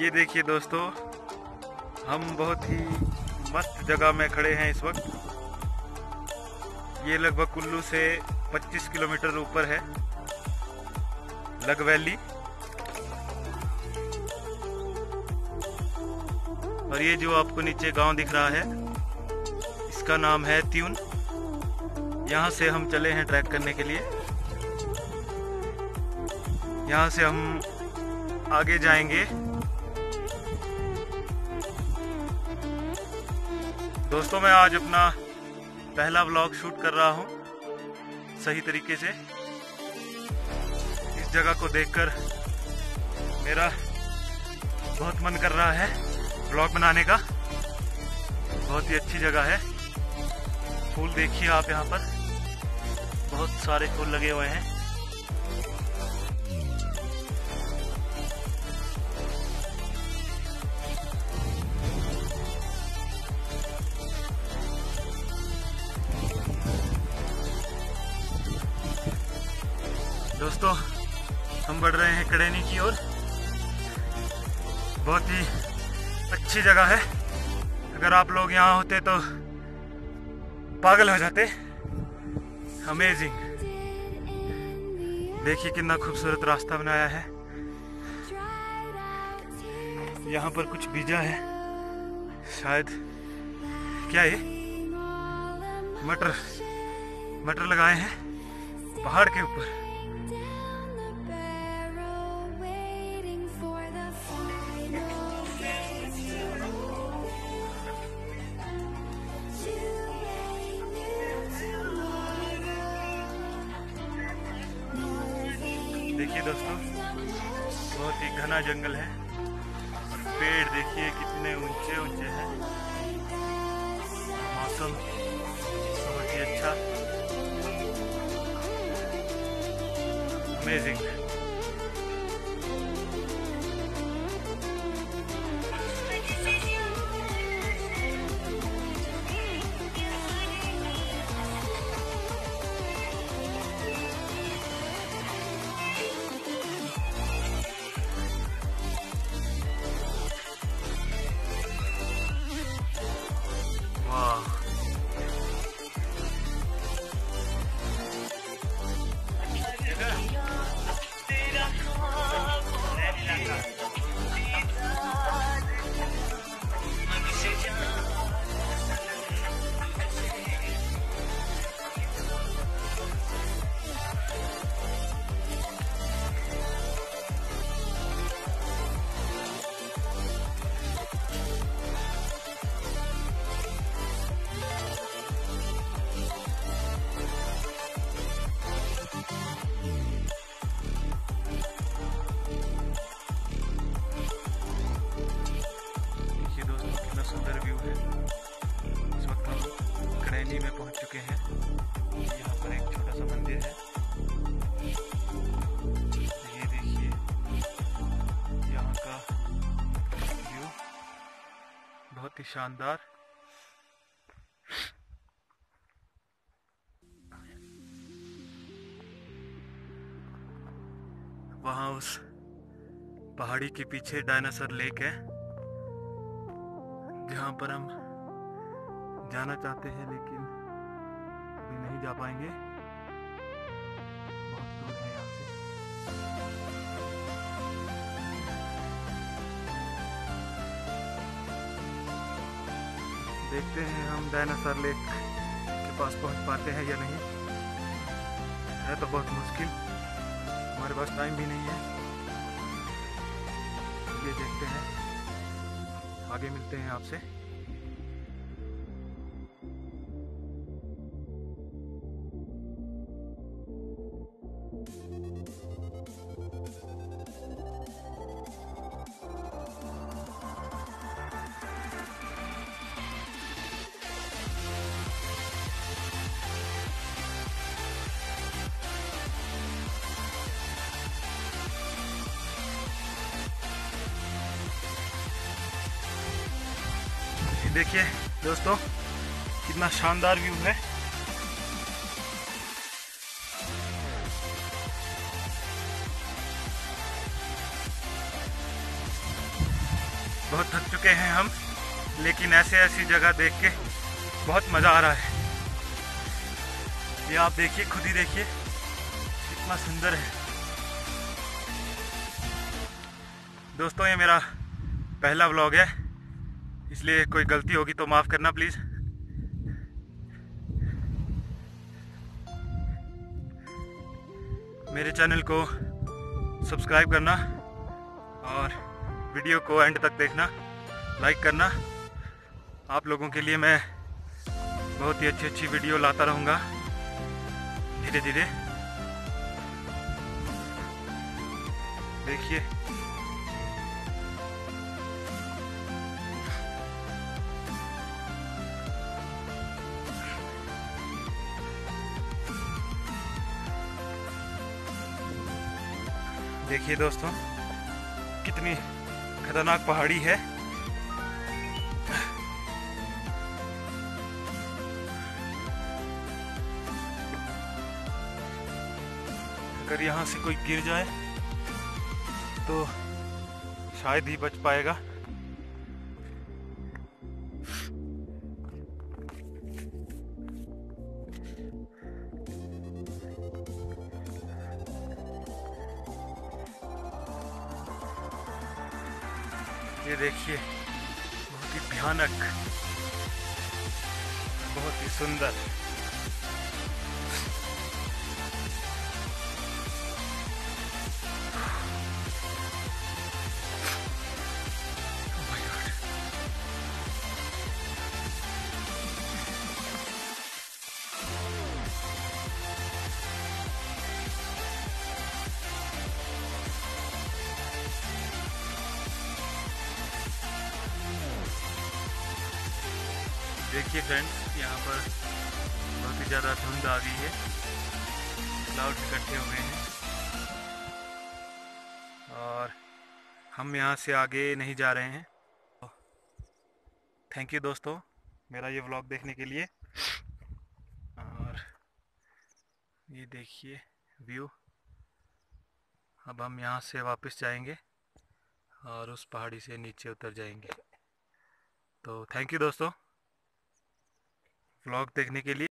ये देखिए दोस्तों, हम बहुत ही मस्त जगह में खड़े हैं इस वक्त। ये लगभग कुल्लू से 25 किलोमीटर ऊपर है, लग वैली। और ये जो आपको नीचे गाँव दिख रहा है, इसका नाम है त्यून। यहाँ से हम चले हैं ट्रैक करने के लिए। यहाँ से हम आगे जाएँगे। दोस्तों, मैं आज अपना पहला ब्लॉग शूट कर रहा हूँ। सही तरीके से। इस जगह को देखकर मेरा बहुत मन कर रहा है ब्लॉग बनाने का। बहुत ही अच्छी जगह है। फूल देखिए आप यहाँ पर। बहुत सारे फूल लगे हुए हैं। दोस्तों, हम बढ़ रहे हैं कड़ेनी की ओर। बहुत ही अच्छी जगह है। अगर आप लोग यहाँ होते तो पागल हो जाते। अमेजिंग देखिए कितना खूबसूरत रास्ता बनाया है। यहाँ पर कुछ बीजा है। शायद, क्या ये? मटर। मटर लगाए हैं पहाड़ के ऊपर। देखिए दोस्तों, बहुत ही घना जंगल है और पेड़ देखिए कितने ऊँचे ऊँचे हैं। मौसम, बहुत ही अच्छा। अमेजिंग बहुत ही शानदार वहाँ उस पहाड़ी के पीछे डायनासोर लेक है जहाँ पर हम जाना चाहते हैं लेकिन अभी नहीं जा पाएँगे देखते हैं हम डायनासोर लेक के पास पहुँच पाते हैं या नहीं। है तो बहुत मुश्किल। हमारे पास टाइम भी नहीं है। ये देखते हैं। आगे मिलते हैं आपसे। देखिए दोस्तों, कितना शानदार व्यू है। बहुत थक चुके हैं हम, लेकिन ऐसे ऐसी जगह देख के बहुत मज़ा आ रहा है। ये आप देखिए, खुद ही देखिए, कितना सुंदर है। दोस्तों, ये मेरा पहला व्लॉग है। इसलिए कोई गलती होगी तो माफ़ करना प्लीज़ मेरे चैनल को सब्सक्राइब करना और वीडियो को एंड तक देखना लाइक करना। आप लोगों के लिए मैं बहुत ही अच्छी अच्छी वीडियो लाता रहूँगा। धीरे धीरे देखिए। देखिए दोस्तों, कितनी खतरनाक पहाड़ी है। अगर यहाँ से कोई गिर जाए तो शायद ही बच पाएगा। ये देखिए बहुत ही भयानक बहुत ही सुंदर। देखिए फ्रेंड्स यहाँ पर बहुत ही ज़्यादा धुंध आ गई है। क्लाउड इकट्ठे हुए हैं। और हम यहाँ से आगे नहीं जा रहे हैं। थैंक यू दोस्तों, मेरा ये व्लॉग देखने के लिए। और ये देखिए व्यू अब हम यहाँ से वापस जाएँगे और उस पहाड़ी से नीचे उतर जाएँगे। तो थैंक यू दोस्तों। व्लॉग देखने के लिए।